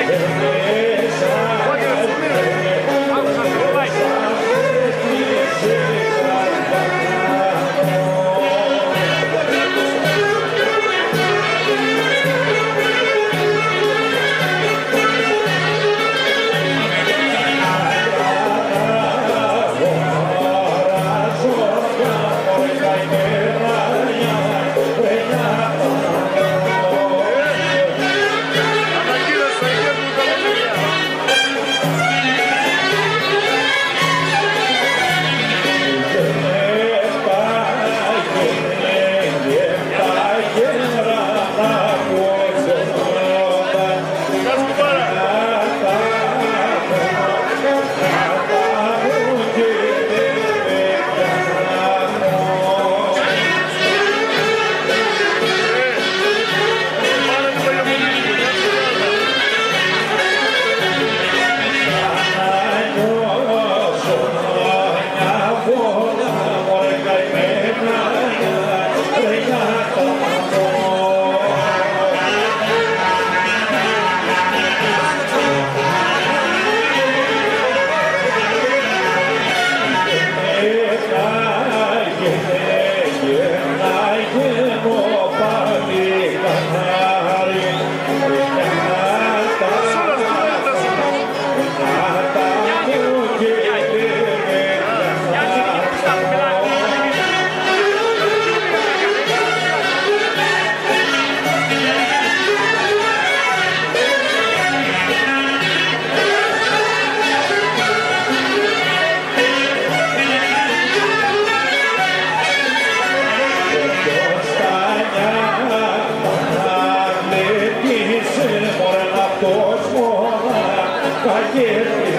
Right. aqui.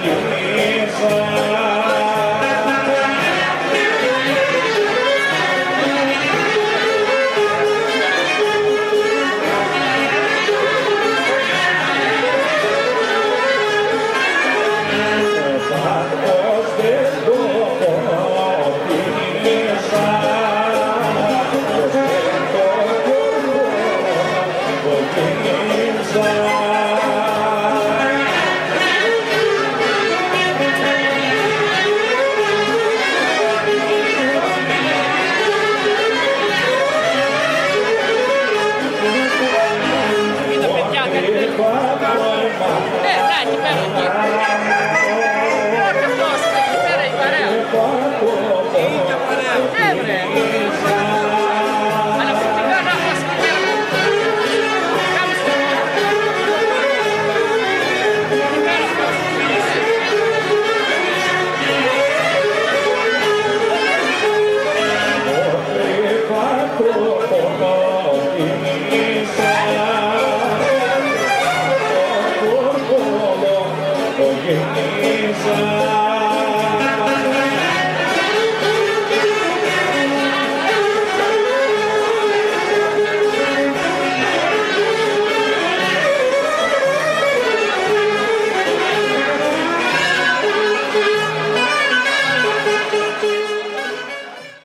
Please, Jesus.